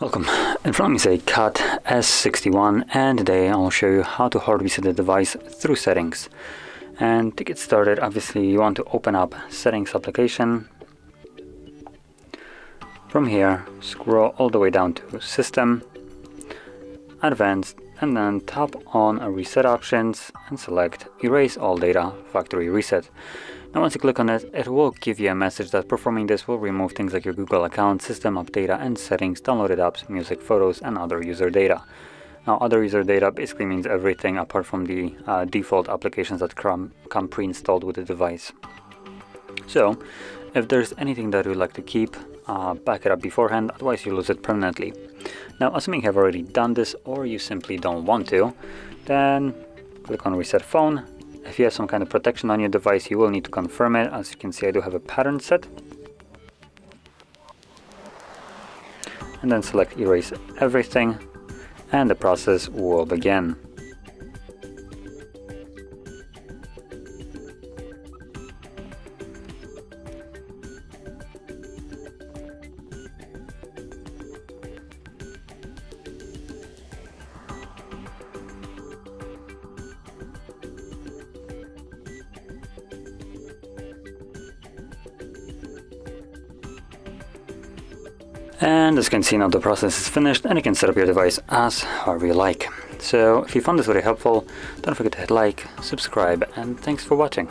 Welcome. In front of me is a CAT S61 and today I'll show you how to hard reset the device through settings. And to get started, obviously you want to open up settings application. From here, scroll all the way down to system, advanced, and then tap on reset options and select erase all data factory reset. Now once you click on it, it will give you a message that performing this will remove things like your Google account, system app data and settings, downloaded apps, music, photos and other user data. Now other user data basically means everything apart from the uh, default applications that come, come pre-installed with the device. So if there's anything that you'd like to keep, uh, back it up beforehand, otherwise you lose it permanently. Now assuming you have already done this or you simply don't want to, then click on reset phone if you have some kind of protection on your device, you will need to confirm it. As you can see, I do have a pattern set. And then select erase everything and the process will begin. And as you can see now the process is finished and you can set up your device as however you like. So if you found this very helpful, don't forget to hit like, subscribe and thanks for watching.